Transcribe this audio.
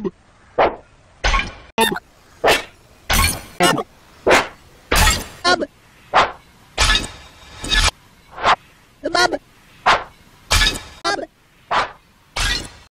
Bob. Bob. Bob.